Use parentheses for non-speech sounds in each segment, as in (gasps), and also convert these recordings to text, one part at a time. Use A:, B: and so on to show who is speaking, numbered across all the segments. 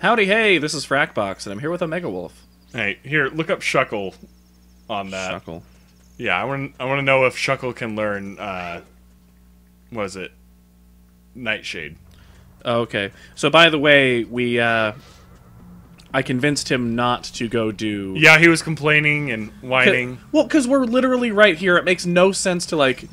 A: Howdy, hey, this is Frakbox, and I'm here with OmegaWolf.
B: Hey, here, look up Shuckle on that.
A: Shuckle.
B: Yeah, I want I want to know if Shuckle can learn. Uh, what is it? Nightshade.
A: Oh, okay. So, by the way, we, uh, I convinced him not to go do.
B: Yeah, he was complaining and whining.
A: Well, because we're literally right here. It makes no sense to, like,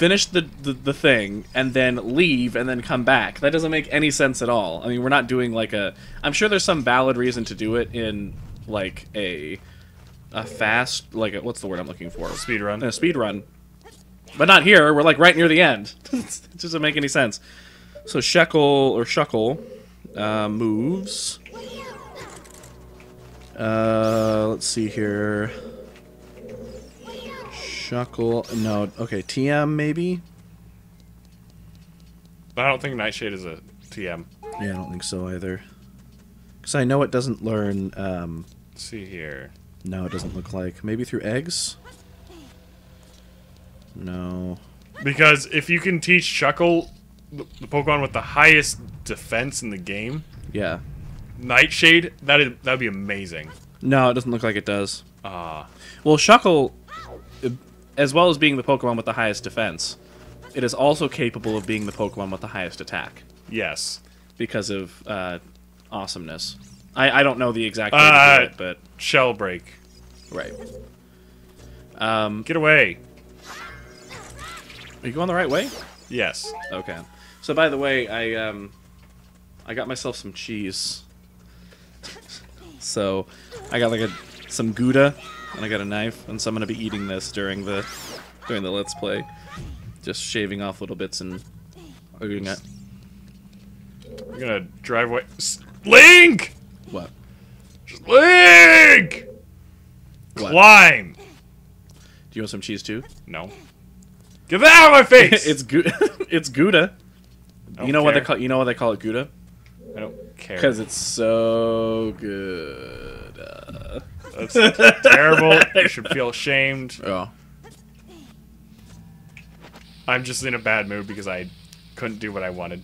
A: finish the, the, the thing and then leave and then come back. That doesn't make any sense at all. I mean, we're not doing, like, a. I'm sure there's some valid reason to do it in, like, a. A fast, like, a, what's the word I'm looking for?
B: Speed run.
A: a speed run. But not here. We're like right near the end. (laughs) it doesn't make any sense. So Shekel or Shuckle uh, moves. Uh, let's see here. Shuckle. No. Okay. TM maybe.
B: But I don't think Nightshade is a TM.
A: Yeah, I don't think so either. Because I know it doesn't learn. Um,
B: Let's see here.
A: no, it doesn't look like. Maybe through eggs. No.
B: Because if you can teach Shuckle, the Pokemon with the highest defense in the game,
A: Yeah.
B: Nightshade, that is that'd be amazing.
A: No, it doesn't look like it does.
B: Ah,
A: Well, Shuckle, uh, as well as being the Pokemon with the highest defense, it is also capable of being the Pokemon with the highest attack
B: yes.
A: because of uh, awesomeness. I, I don't know the exact way
B: Uh,
A: to do it, but
B: Shell break.
A: right. Um,
B: Get away.
A: are you going the right way?
B: Yes.
A: Okay. So, by the way, I um, I got myself some cheese. (laughs) So, I got like a some Gouda, and I got a knife, and so I'm gonna be eating this during the during the Let's Play, just shaving off little bits and eating it.
B: We're gonna drive away. Link!
A: What?
B: Link!
A: What?
B: Climb!
A: Do you want some cheese too?
B: No. Get that out of my face! (laughs)
A: it's Gou- (laughs) it's Gouda. You know what they
B: care.
A: call you know what they call it Gouda?
B: I don't care.
A: Because it's so good. Uh,
B: That's terrible. You should feel ashamed.
A: oh.
B: I'm just in a bad mood because I couldn't do what I wanted.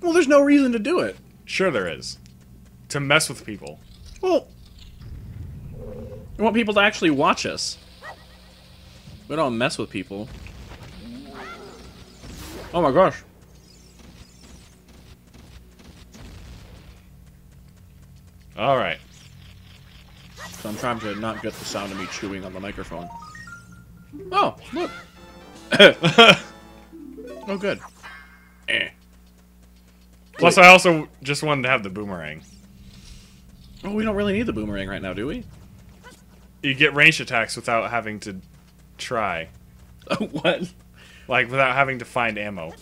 A: Well, there's no reason to do it.
B: Sure, there is. To mess with people.
A: Well, we want people to actually watch us. We don't mess with people. Oh my gosh.
B: Alright.
A: So I'm trying to not get the sound of me chewing on the microphone. Oh, look. (coughs) oh, good. Eh.
B: Plus, I also just wanted to have the boomerang.
A: Oh, we don't really need the boomerang right now, do we?
B: You get ranged attacks without having to try. (laughs)
A: what?
B: Like, without having to find ammo.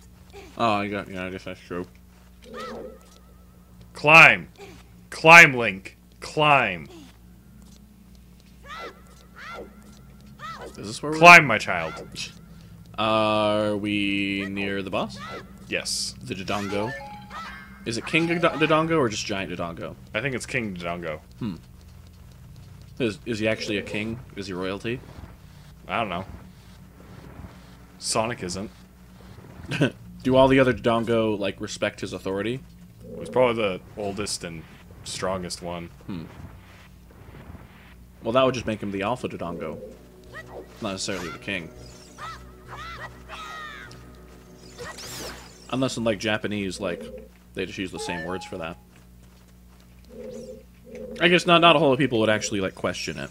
A: Oh, I got. Yeah, I guess that's true.
B: Climb! Climb, Link! Climb!
A: Is this where we're?
B: Climb, my child.
A: Are we near the boss?
B: Yes.
A: The Dodongo. Is it King Dodongo or just Giant Dodongo?
B: I think it's King Dodongo. Hmm.
A: Is, is he actually a king? Is he royalty?
B: I don't know. Sonic isn't. (laughs)
A: Do all the other Dodongo like respect his authority?
B: It was probably the oldest and strongest one. Hmm.
A: Well, that would just make him the Alpha Dodongo, not necessarily the king. Unless in like Japanese, like they just use the same words for that. I guess not. Not a whole lot of people would actually like question it.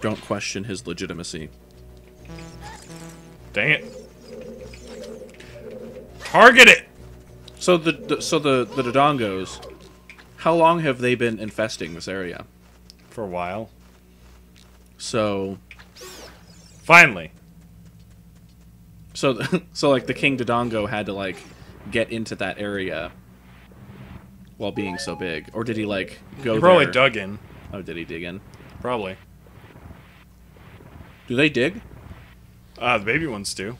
A: Don't question his legitimacy.
B: Dang it. Target it!
A: So the, the so the the Dodongos, how long have they been infesting this area?
B: For a while.
A: So
B: Finally.
A: so (laughs) so like the King Dodongo had to like get into that area while being so big, or did he like go?
B: He probably
A: there?
B: dug in.
A: Oh, did he dig in?
B: Probably.
A: Do they dig?
B: Uh, the baby ones do.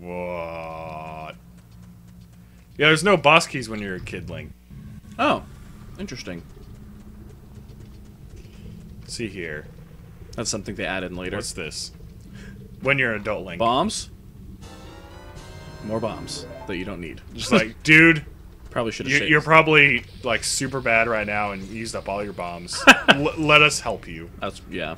B: What? Yeah, there's no boss keys when you're a kid, Link.
A: Oh, interesting.
B: See here.
A: That's something they added in later.
B: What's this? When you're an adult Link.
A: Bombs? more bombs that you don't need.
B: Just like, (laughs) dude,
A: Probably should have
B: you, you're probably like super bad right now and used up all your bombs. (laughs) Let us help you.
A: That's yeah.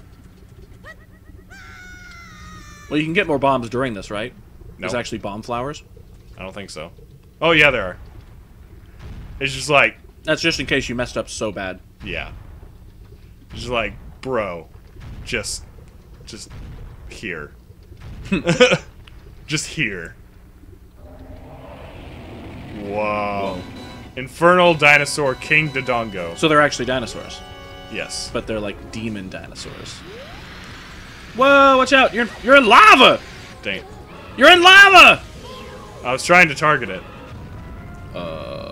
A: Well, you can get more bombs during this, right? There's actually bomb flowers.
B: I don't think so. Oh yeah, there are. It's just like,
A: That's just in case you messed up so bad.
B: yeah. Just like, bro, just, just here. (laughs) just here. Whoa. Infernal Dinosaur King Dodongo.
A: So they're actually dinosaurs,
B: Yes.
A: but they're like demon dinosaurs. Whoa! Watch out! You're you're in lava!
B: Dang.
A: You're in lava!
B: I was trying to target it.
A: Uh.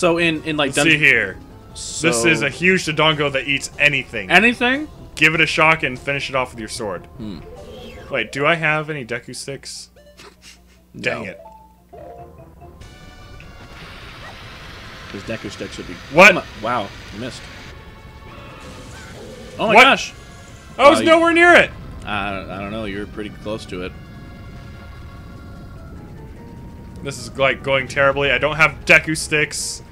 A: So in in like
B: Let's see here.
A: so
B: This is a huge Dodongo that eats anything.
A: anything.
B: Give it a shock and finish it off with your sword.
A: Hmm.
B: Wait, do I have any Deku sticks? Dang
A: No.
B: it.
A: His Deku stick should be.
B: What?
A: Oh my- wow, you missed. Oh my
B: What?
A: gosh!
B: I was
A: you-
B: nowhere near it.
A: I don't, I don't know. You're pretty close to it.
B: This is like going terribly. I don't have Deku sticks.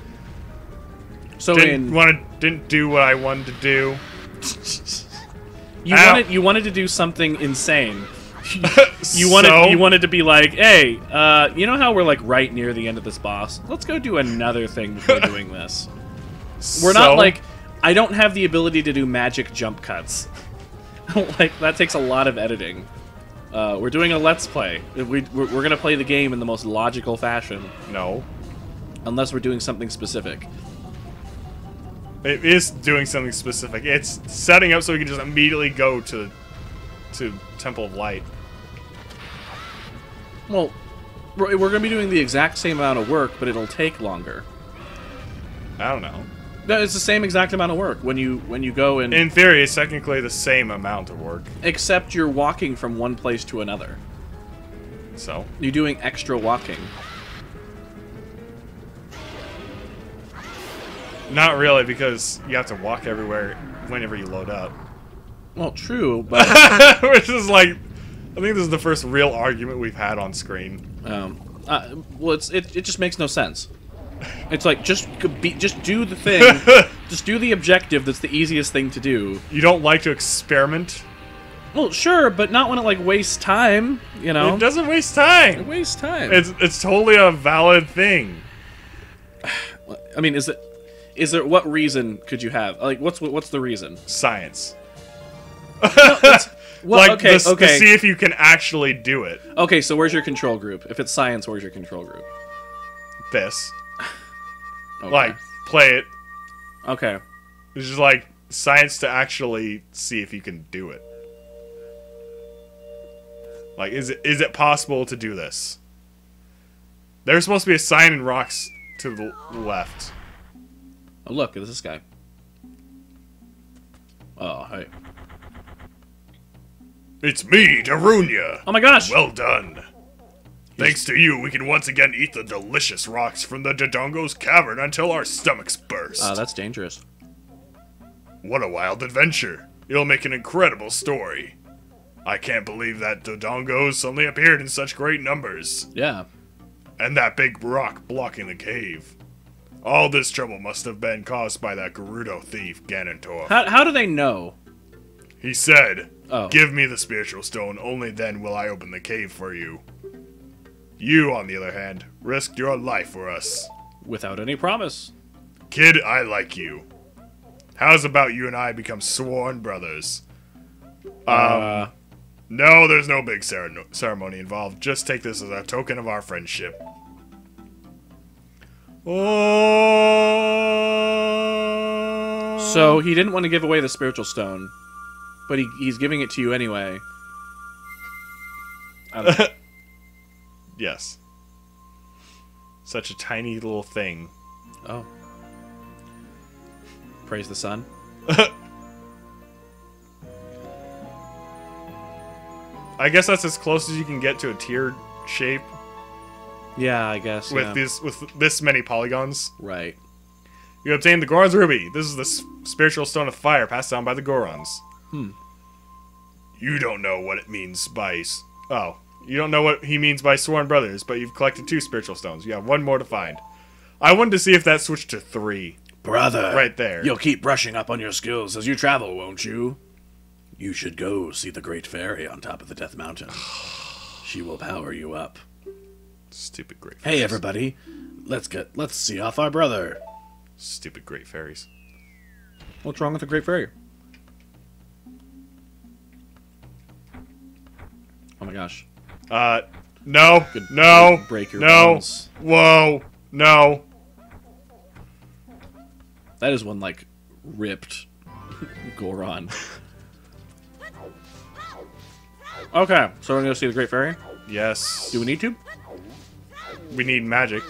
A: So
B: Didn't
A: in
B: want to. Didn't do what I wanted to do.
A: you
B: Ow.
A: wanted you wanted to do something insane. (laughs) You wanted
B: So?
A: you wanted to be like, hey, uh, you know how we're like right near the end of this boss? Let's go do another thing before (laughs) doing this. We're
B: So?
A: not like I don't have the ability to do magic jump cuts. (laughs) like that takes a lot of editing. Uh, we're doing a let's play. We, we're, we're gonna play the game in the most logical fashion,
B: no.
A: unless we're doing something specific.
B: It is doing something specific. It's setting up so we can just immediately go to to Temple of Light.
A: Well, we're, we're gonna be doing the exact same amount of work, but it'll take longer.
B: I don't know.
A: No, it's the same exact amount of work when you when you go and
B: In theory, it's technically the same amount of work.
A: except you're walking from one place to another.
B: So
A: You're doing extra walking.
B: Not really because you have to walk everywhere whenever you load up.
A: Well, true, (laughs) but
B: Which is like, I think this is the first real argument we've had on screen.
A: um, uh, well, it's it, it just makes no sense. It's like just be, just do the thing, (laughs) just do the objective. That's the easiest thing to do.
B: You don't like to experiment?
A: Well, sure, but not when it like wastes time. You know,
B: It doesn't waste time.
A: it wastes time.
B: It's it's totally a valid thing.
A: I mean, is it? Is there what reason could you have? Like, what's what's the reason?
B: Science. (laughs)
A: Well,
B: like
A: okay,
B: to
A: okay,
B: see if you can actually do it.
A: okay. So where's your control group? If it's science, where's your control group?
B: This, (sighs)
A: Okay.
B: like, play it.
A: okay,
B: It's just like science to actually see if you can do it. Like, is it is it possible to do this? There's supposed to be a sign in rocks to the left.
A: Oh look, it's this guy. Oh hey,
B: It's me, Darunia.
A: oh my gosh!
B: Well done. Thanks to you, we can once again eat the delicious rocks from the Dodongo's cavern until our stomachs burst.
A: Uh, that's dangerous.
B: What a wild adventure. It'll make an incredible story. I can't believe that Dodongos suddenly appeared in such great numbers.
A: Yeah.
B: And that big rock blocking the cave. All this trouble must have been caused by that Gerudo thief, Ganondorf.
A: How, how do they know?
B: He said,
A: Oh.
B: Give me the spiritual stone, only then will I open the cave for you. You, on the other hand, risked your life for us.
A: Without any promise.
B: Kid, I like you. How's about you and I become sworn brothers?
A: Uh,
B: No, there's no big cere- ceremony involved. Just take this as a token of our friendship. Oh.
A: so he didn't want to give away the spiritual stone, but he, he's giving it to you anyway. I don't- (laughs)
B: Yes. Such a tiny little thing.
A: oh. Praise the sun. (laughs)
B: I guess that's as close as you can get to a tiered shape
A: Yeah, I guess.
B: with
A: yeah.
B: this with this many polygons.
A: Right.
B: You obtain the Goron's Ruby. This is the s- spiritual stone of fire passed down by the Gorons.
A: Hmm.
B: You don't know what it means by. s- Oh. You don't know what he means by sworn brothers, but you've collected two spiritual stones. You have one more to find. I wanted to see if that switched to three.
C: Brother.
B: Right there.
C: You'll keep brushing up on your skills as you travel, won't you? You should go see the Great Fairy on top of the Death Mountain. (sighs) She will power you up.
B: Stupid great
C: Hey, everybody. Let's get let's see off our brother.
B: Stupid great fairies.
A: What's wrong with the Great Fairy? Oh my gosh.
B: Uh, no,
A: Could
B: no,
A: break your
B: no,
A: bones.
B: whoa, no.
A: That is one like ripped (laughs) Goron. (laughs) okay, so we're gonna go see the Great Fairy.
B: Yes.
A: Do we need to?
B: We need magic,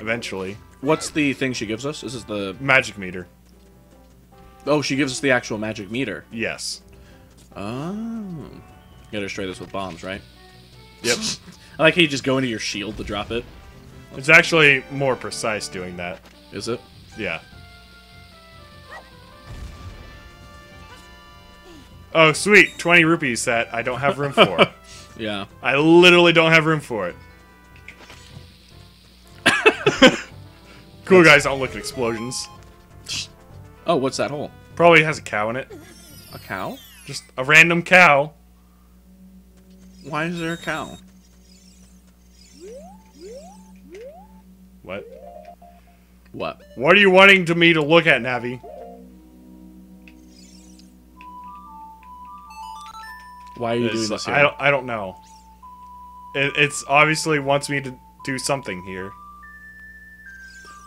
B: eventually.
A: What's the thing she gives us? This is the
B: Magic meter.
A: oh, she gives us the actual magic meter.
B: Yes.
A: Oh, you gotta destroy this with bombs, right?
B: Yep. (laughs)
A: I like how you just go into your shield to drop it.
B: it's actually more precise doing that.
A: Is it?
B: Yeah. Oh, sweet. 20 rupees that I don't have room for. (laughs)
A: Yeah.
B: I literally don't have room for it. Cool guys don't look at explosions.
A: Oh, what's that hole?
B: Probably has a cow in it.
A: A cow?
B: Just a random cow.
A: Why is there a cow?
B: What?
A: What?
B: What are you wanting to me to look at, Navi?
A: Why are you doing this here?
B: I don't. I don't know. It, it's obviously wants me to do something here.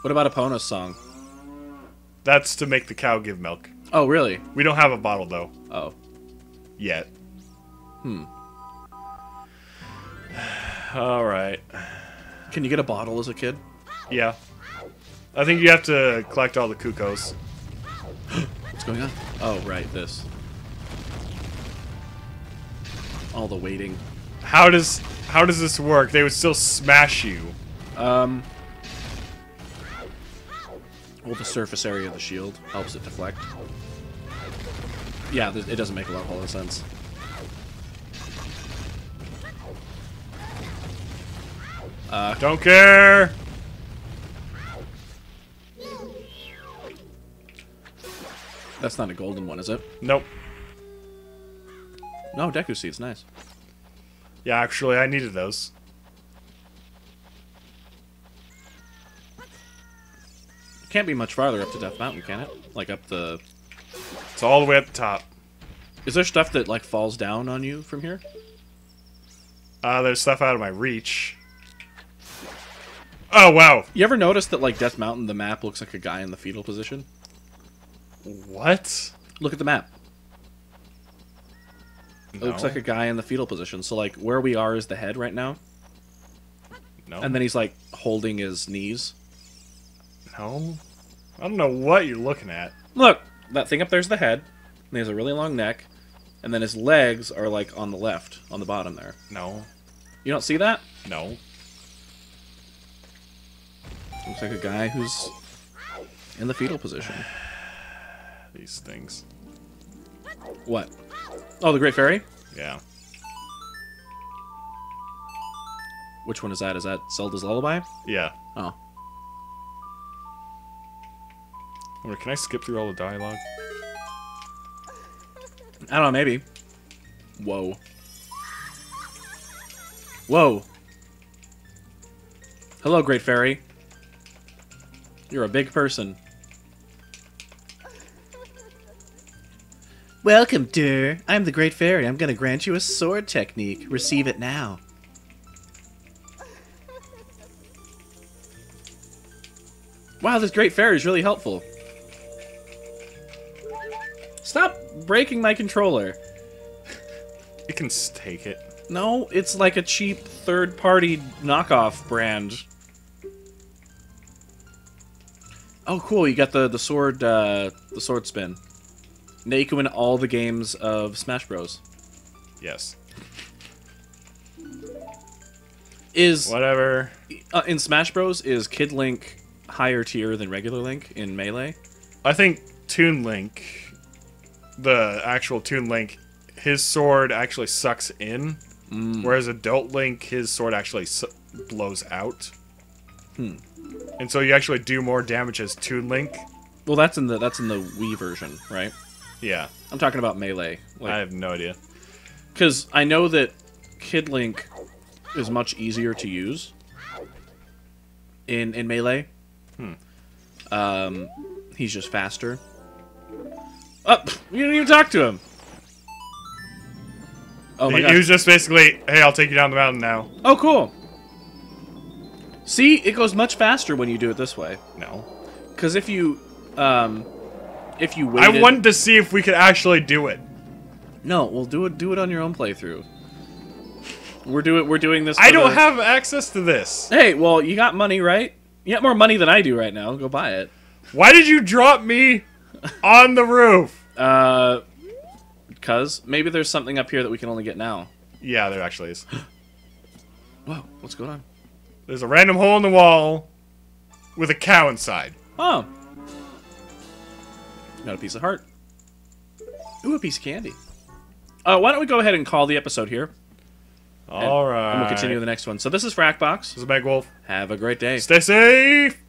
A: What about Epona's song?
B: That's to make the cow give milk.
A: Oh, really?
B: We don't have a bottle though
A: Oh.
B: yet.
A: Hmm. (sighs)
B: All right.
A: Can you get a bottle as a kid?
B: Yeah. I think you have to collect all the cuckoos. (gasps)
A: What's going on? Oh, right, this. All the waiting.
B: How does how does this work? They would still smash you.
A: Um. Well, the surface area of the shield helps it deflect. Yeah, it doesn't make a lot of sense.
B: Uh, Don't care.
A: That's not a golden one, is it?
B: Nope.
A: No, Deku Seed's nice.
B: Yeah, actually, I needed those.
A: Can't be much farther up to Death Mountain, can it? Like up the.
B: It's all the way at the top.
A: Is there stuff that like falls down on you from here?
B: Uh, there's stuff out of my reach. Oh wow.
A: You ever notice that like Death Mountain, the map looks like a guy in the fetal position?
B: What?
A: Look at the map. It looks like a guy in the fetal position. So like where we are is the head right now,
B: No.
A: and then he's like holding his knees.
B: No. I don't know what you're looking at.
A: Look, that thing up there's the head. And he has a really long neck, and then his legs are like on the left, on the bottom there.
B: No.
A: You don't see that?
B: No.
A: Looks like a guy who's in the fetal position. (sighs)
B: These things.
A: What? Oh, the Great Fairy?
B: Yeah.
A: Which one is that? Is that Zelda's Lullaby?
B: Yeah.
A: Oh.
B: Wait, can I skip through all the dialogue?
A: I don't know, maybe. Whoa. Whoa. Hello, Great Fairy. You're a big person. Welcome, dear. I'm the Great Fairy. I'm going to grant you a sword technique. Receive it now. Wow, this Great Fairy is really helpful. Stop breaking my controller.
B: It can take it.
A: No, it's like a cheap third-party knockoff brand. Oh, cool! You got the the sword uh, the sword spin. Now you can win all the games of Smash Bros.
B: Yes.
A: Is
B: Whatever.
A: uh, in Smash Bros. is Kid Link higher tier than regular Link in Melee?
B: I think Toon Link the actual Toon Link, his sword actually sucks in, mm. whereas Adult Link, his sword actually blows out. Hmm. And so you actually do more damage as Toon Link.
A: Well, that's in the that's in the Wii version, right?
B: Yeah,
A: I'm talking about melee,
B: I have no idea.
A: because I know that Kid Link is much easier to use in in melee. Hmm. Um, he's just faster. Oh, you didn't even talk to him. Oh my
B: he,
A: god!
B: he was just basically, hey, I'll take you down the mountain now.
A: Oh, cool. See, it goes much faster when you do it this way.
B: No.
A: Because if you, um, if you
B: I wanted to see if we could actually do it.
A: no, well, do it, do it on your own playthrough. We're doing, we're doing this.
B: I don't
A: the-
B: have access to this.
A: Hey, well, you got money, right? You got more money than I do right now. Go buy it.
B: Why did you drop me (laughs) on the roof?
A: Uh, cause maybe there's something up here that we can only get now.
B: Yeah, there actually is. (gasps)
A: Whoa, what's going on?
B: There's a random hole in the wall with a cow inside.
A: Oh, got a piece of heart. Ooh, a piece of candy. Uh, why don't we go ahead and call the episode here,
B: All right.
A: and we'll continue the next one. So this is Frakbox.
B: This is Meg Wolf.
A: Have a great day.
B: Stay safe.